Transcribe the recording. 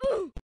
Ooh.